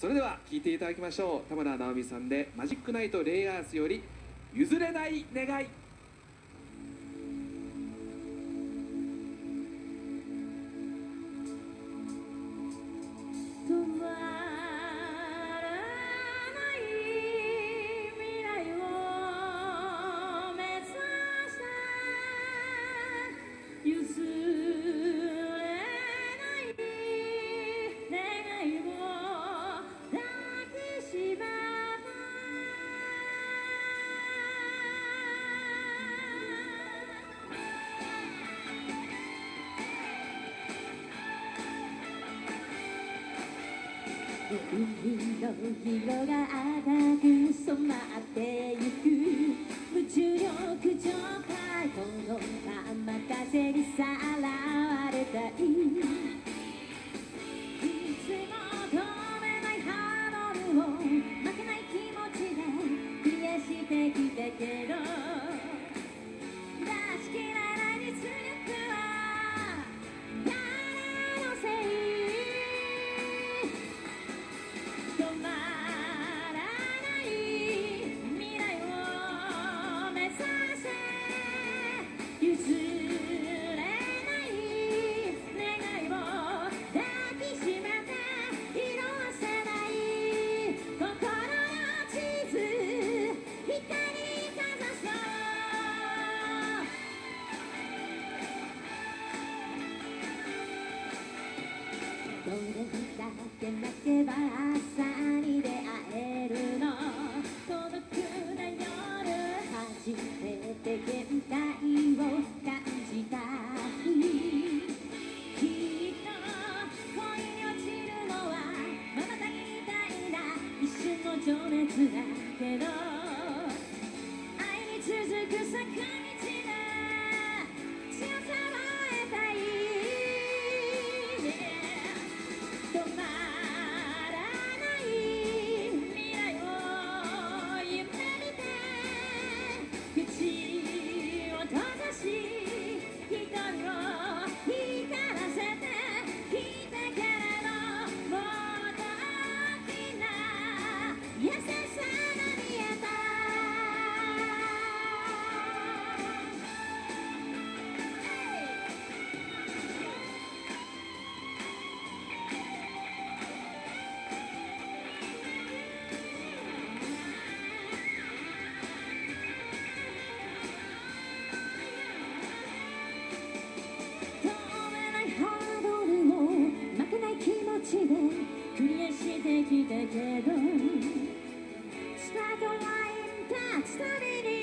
それでは聴いていただきましょう。田村直美さんで「マジックナイトレイアース」より「譲れない願い」海の色が赤く染まってゆく無重力状どれだけ泣けば朝に出会えるの。孤独な夜初めて限界を感じた日きっと恋に落ちるのは瞬きみたいな一瞬の情熱だけど。愛に続く坂道。けどスタートライン立つたびに